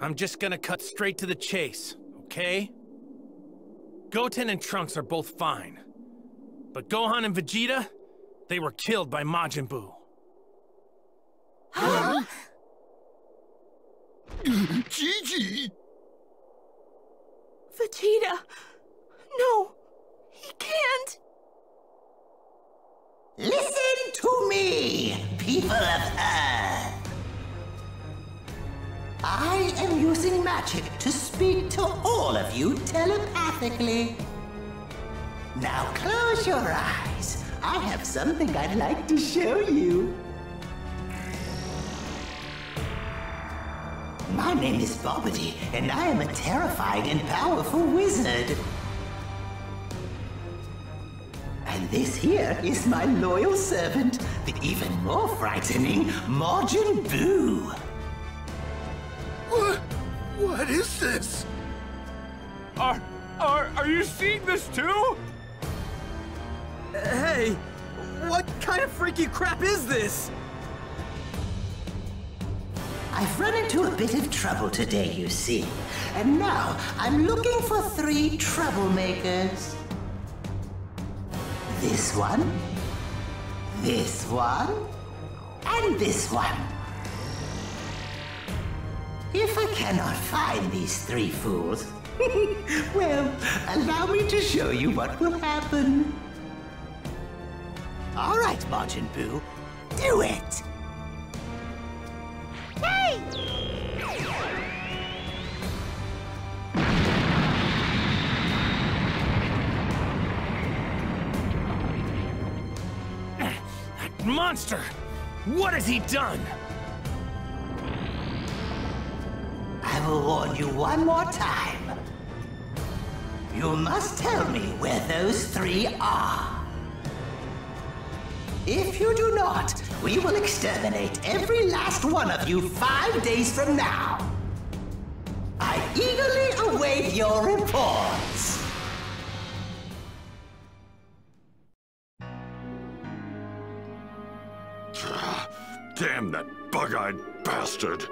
I'm just gonna cut straight to the chase, okay? Goten and Trunks are both fine. But Gohan and Vegeta, they were killed by Majin Buu. Using magic to speak to all of you telepathically. Now close your eyes. I have something I'd like to show you. My name is Babidi, and I am a terrifying and powerful wizard. And this here is my loyal servant, the even more frightening Majin Buu. What? What is this? Are, are, are you seeing this too? Hey, what kind of freaky crap is this? I've run into a bit of trouble today, you see. And now I'm looking for three troublemakers. This one, this one, and this one. If I cannot find these three fools, well, allow me to show you what will happen. All right, Majin Buu, do it! Eh, that monster! What has he done? Will warn you one more time. You must tell me where those three are. If you do not, we will exterminate every last one of you five days from now. I eagerly await your reports. Damn that bug-eyed bastard!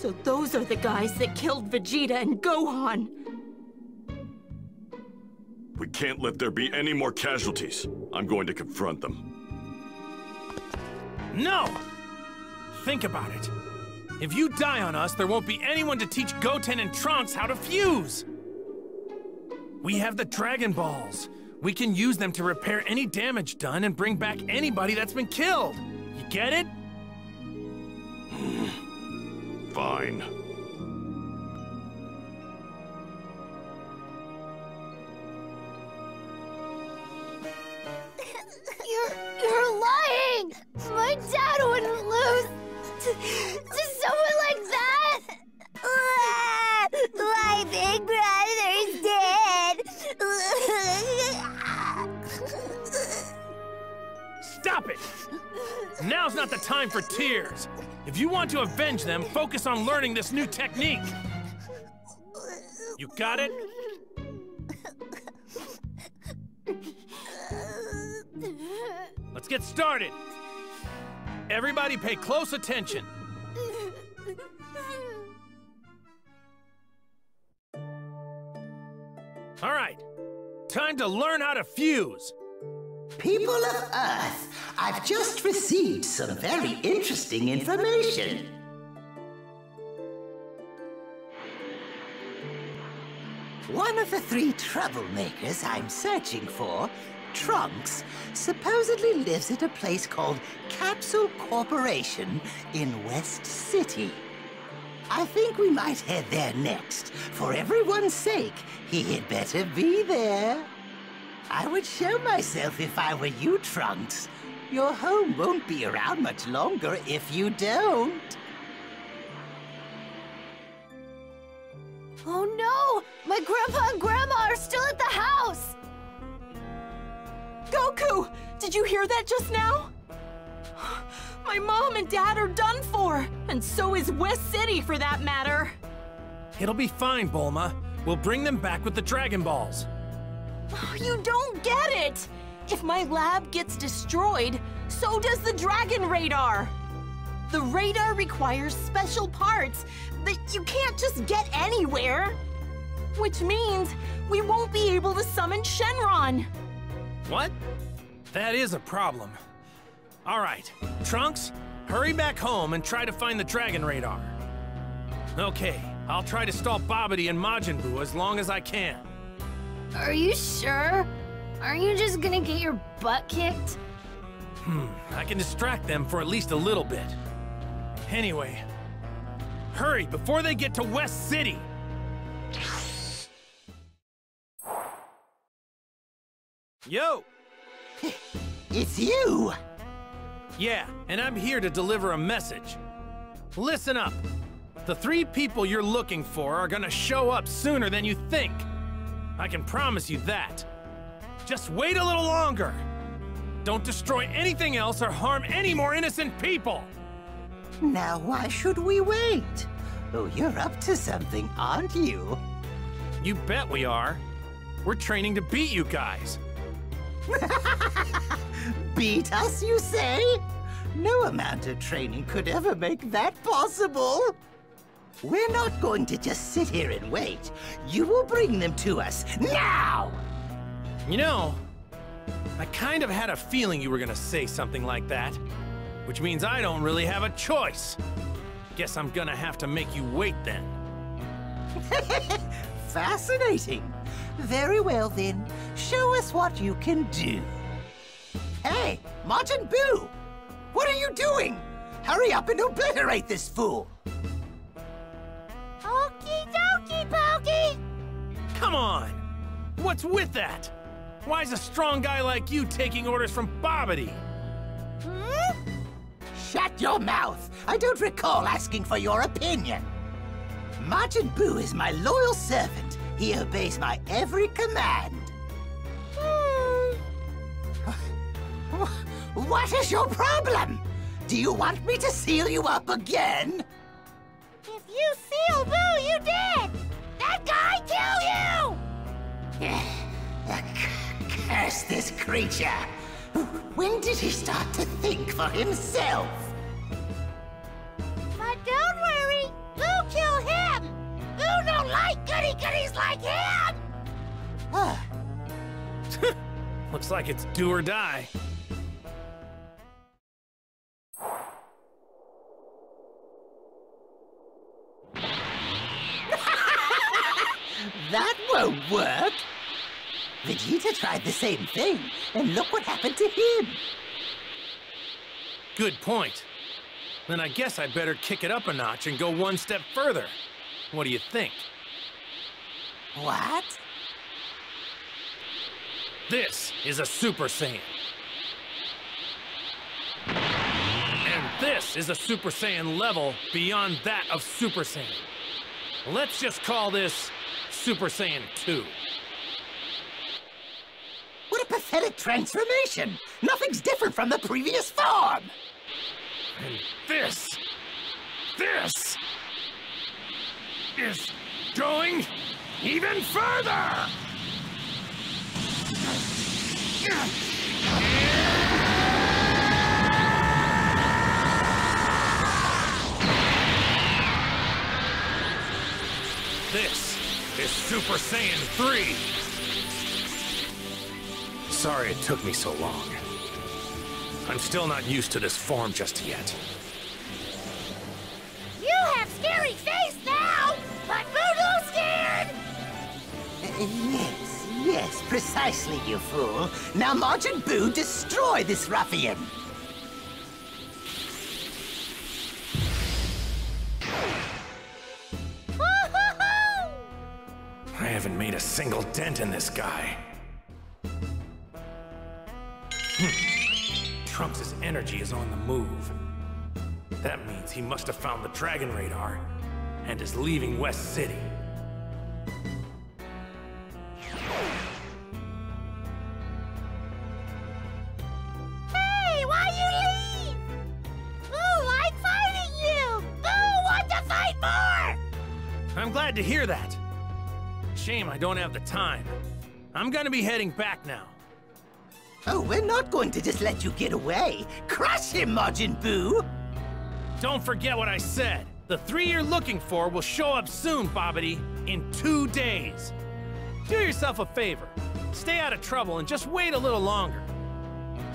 So those are the guys that killed Vegeta and Gohan. We can't let there be any more casualties. I'm going to confront them. No! Think about it. If you die on us, there won't be anyone to teach Goten and Trunks how to fuse! We have the Dragon Balls. We can use them to repair any damage done and bring back anybody that's been killed. You get it? Fine. You're you're lying! My dad wouldn't lose to, to someone like that! My big brother's dead! Stop it! Now's not the time for tears. If you want to avenge them, focus on learning this new technique. You got it? Let's get started. Everybody pay close attention. All right, time to learn how to fuse. People of Earth, I've just received some very interesting information. One of the three troublemakers I'm searching for, Trunks, supposedly lives at a place called Capsule Corporation in West City. I think we might head there next. For everyone's sake, he had better be there. I would show myself if I were you, Trunks. Your home won't be around much longer if you don't. oh no! My grandpa and grandma are still at the house! Goku! Did you hear that just now? My mom and dad are done for! And so is West City, for that matter! It'll be fine, Bulma. We'll bring them back with the Dragon Balls. You don't get it! If my lab gets destroyed, so does the Dragon Radar! The radar requires special parts that you can't just get anywhere. Which means we won't be able to summon Shenron. What? That is a problem. All right, Trunks, hurry back home and try to find the Dragon Radar. Okay, I'll try to stall Babidi and Majin Buu as long as I can. Are you sure? Aren't you just gonna get your butt kicked? Hmm, I can distract them for at least a little bit. Anyway, hurry before they get to West City! Yo! It's you! Yeah, and I'm here to deliver a message. Listen up. The three people you're looking for are gonna show up sooner than you think. I can promise you that. Just wait a little longer. Don't destroy anything else or harm any more innocent people. Now, why should we wait? Oh, you're up to something, aren't you? You bet we are. We're training to beat you guys. Beat us, you say? No amount of training could ever make that possible. We're not going to just sit here and wait. You will bring them to us now! You know, I kind of had a feeling you were gonna say something like that. Which means I don't really have a choice. Guess I'm gonna have to make you wait then. Fascinating. Very well then. Show us what you can do. Hey, Majin Buu! What are you doing? Hurry up and obliterate this fool! Come on! What's with that? Why's a strong guy like you taking orders from Babidi? Hmm? Shut your mouth! I don't recall asking for your opinion. Majin Buu is my loyal servant. He obeys my every command. Hmm. What is your problem? Do you want me to seal you up again? If you seal Buu, you dead! That guy kill you! Curse this creature! When did he start to think for himself? But don't worry, Buu kill him! Buu don't like goody goodies like him! Ah, Looks like it's do or die. Work! Vegeta tried the same thing, and look what happened to him! Good point. Then I guess I better kick it up a notch and go one step further. What do you think? What? This is a Super Saiyan. And this is a Super Saiyan level beyond that of Super Saiyan. Let's just call this Super Saiyan 2. What a pathetic transformation! Nothing's different from the previous form! And this, this is going even further! This is Super Saiyan 3! Sorry it took me so long. I'm still not used to this form just yet. You have scary face now! But Voodoo's scared! Uh, yes, yes, precisely, you fool. Now Majin Buu destroy this ruffian! A single dent in this guy. Hmm. Trunks' energy is on the move. That means he must have found the Dragon Radar and is leaving West City. Hey, why you leave? Buu fighting you! Buu want to fight more! I'm glad to hear that. Shame I don't have the time. I'm gonna be heading back now. Oh, we're not going to just let you get away. Crush him, Majin Buu! Don't forget what I said. The three you're looking for will show up soon, Babidi, in two days. Do yourself a favor. Stay out of trouble and just wait a little longer.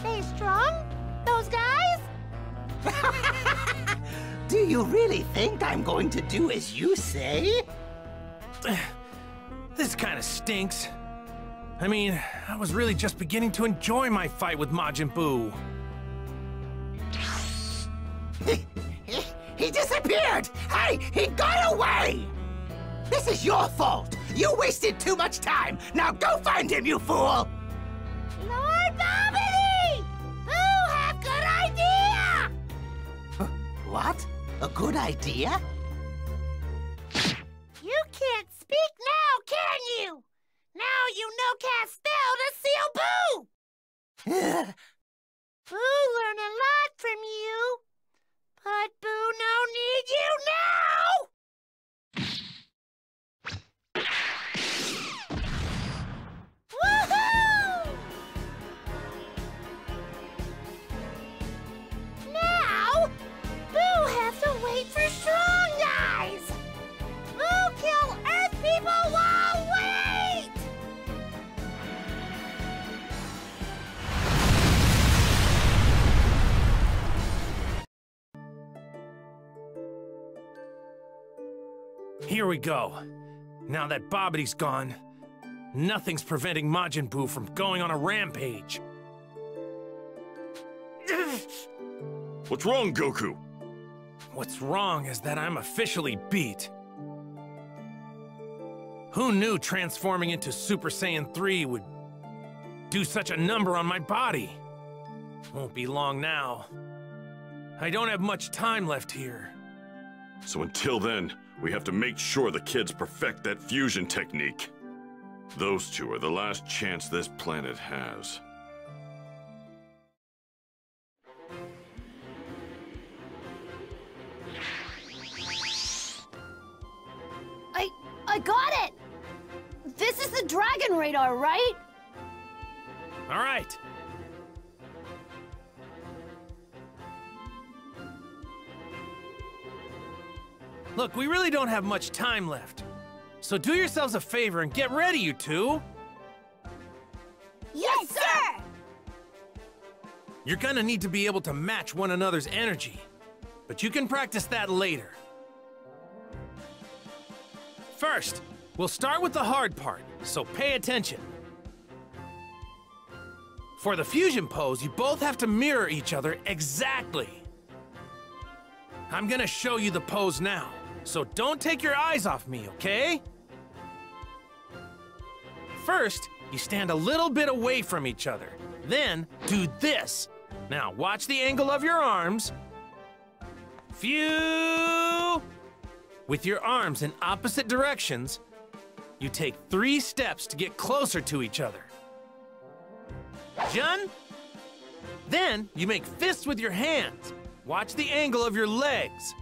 They strong? Those guys? Do you really think I'm going to do as you say? This kind of stinks. I mean, I was really just beginning to enjoy my fight with Majin Buu. He disappeared! Hey, he got away! This is your fault! You wasted too much time! Now go find him, you fool! Lord Babidi! Buu have good idea! What? A good idea? Now you know spell to seal Buu! Buu learn a lot from you. But Buu no need you now! Here we go. Now that Babidi's gone, nothing's preventing Majin Buu from going on a rampage. What's wrong, Goku? What's wrong is that I'm officially beat. Who knew transforming into Super Saiyan 3 would do such a number on my body? Won't be long now. I don't have much time left here. So until then, we have to make sure the kids perfect that fusion technique. Those two are the last chance this planet has. I I got it! This is the dragon radar, right? All right. Look, we really don't have much time left. So do yourselves a favor and get ready, you two. Yes, sir! You're gonna need to be able to match one another's energy. But you can practice that later. First, we'll start with the hard part, so pay attention. For the fusion pose, you both have to mirror each other exactly. I'm gonna show you the pose now, so don't take your eyes off me, okay? First, you stand a little bit away from each other. Then, do this. Now, watch the angle of your arms. Phew! With your arms in opposite directions, you take three steps to get closer to each other. Jun? Then, you make fists with your hands. Watch the angle of your legs.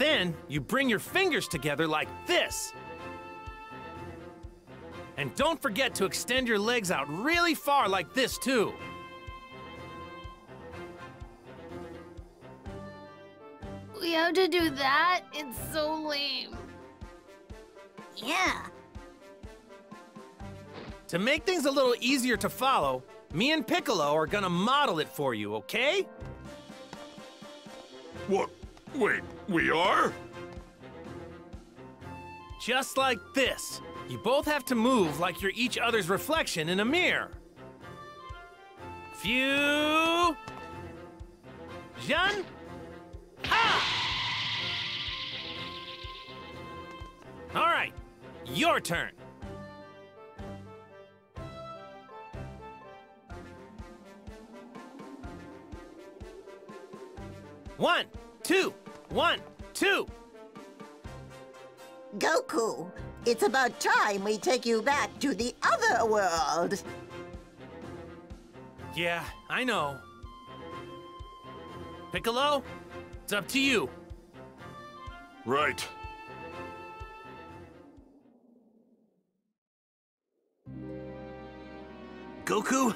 Then, you bring your fingers together like this. And don't forget to extend your legs out really far like this, too. We have to do that? It's so lame. Yeah. To make things a little easier to follow, me and Piccolo are gonna model it for you, okay? What? Wait, we are? Just like this. You both have to move like you're each other's reflection in a mirror. Phew! Jun? Ha! All right, your turn. One, two, one, two. Goku, it's about time we take you back to the other world. Yeah, I know. Piccolo, it's up to you. Right. Goku,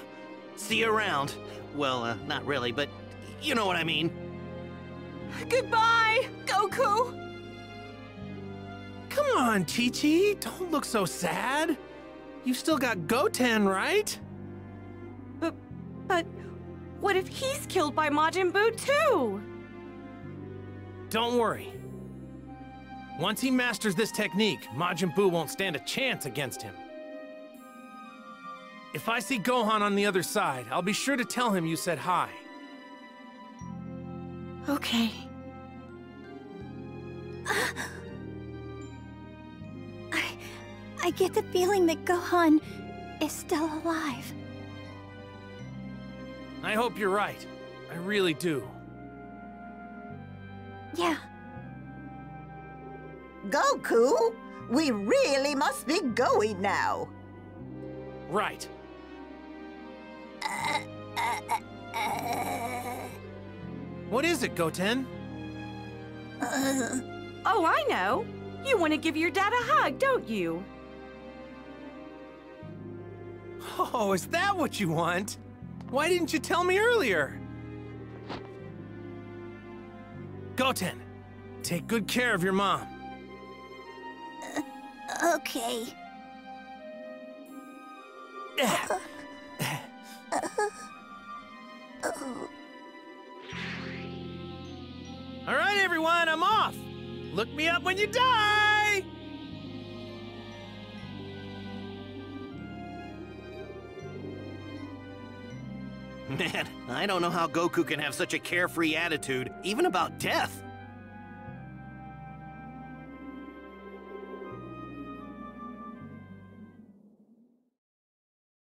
See you around. Well, uh, not really, but you know what I mean. Goodbye, Goku! Come on, Chi-Chi, don't look so sad. You've still got Goten, right? But, but, what if he's killed by Majin Buu too? Don't worry. Once he masters this technique, Majin Buu won't stand a chance against him. If I see Gohan on the other side, I'll be sure to tell him you said hi. Okay. I get the feeling that Gohan is still alive. I hope you're right. I really do. Yeah. Goku, we really must be going now. Right. What is it, Goten? Uh, oh, I know. You want to give your dad a hug, don't you? Oh, is that what you want? Why didn't you tell me earlier? Goten, take good care of your mom. Uh, okay. All right, everyone, I'm off. Look me up when you die. Man, I don't know how Goku can have such a carefree attitude, even about death.